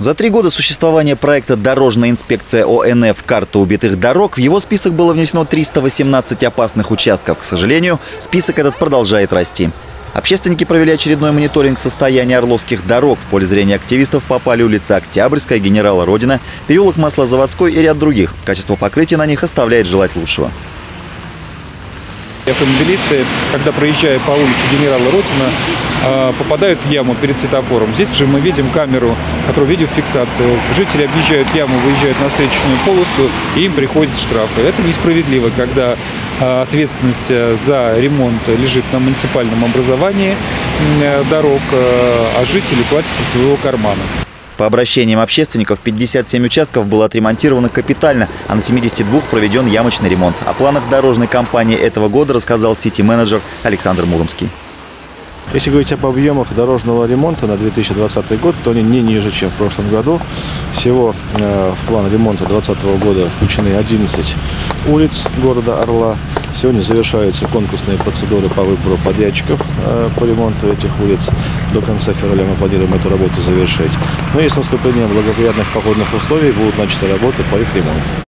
За три года существования проекта «Дорожная инспекция ОНФ. Карта убитых дорог» в его список было внесено 318 опасных участков. К сожалению, список этот продолжает расти. Общественники провели очередной мониторинг состояния орловских дорог. В поле зрения активистов попали улица Октябрьская, Генерала Родина, переулок Маслозаводской и ряд других. Качество покрытия на них оставляет желать лучшего. Автомобилисты, когда проезжая по улице Генерала Ротина, а, попадают в яму перед светофором. Здесь же мы видим камеру, которую видеофиксация. Жители объезжают яму, выезжают на встречную полосу, и им приходят штрафы. Это несправедливо, когда а, ответственность э, за ремонт лежит на муниципальном образовании э, дорог, э, а жители платят из своего кармана. По обращениям общественников 57 участков было отремонтировано капитально, а на 72 проведен ямочный ремонт. О планах дорожной кампании этого года рассказал сити-менеджер Александр Муромский. Если говорить об объемах дорожного ремонта на 2020 год, то они не ниже, чем в прошлом году. Всего э, в план ремонта 2020 года включены 11 улиц города Орла. Сегодня завершаются конкурсные процедуры по выбору подрядчиков э, по ремонту этих улиц. До конца февраля мы планируем эту работу завершить. Но и с наступлением благоприятных погодных условий будут начаты работы по их ремонту.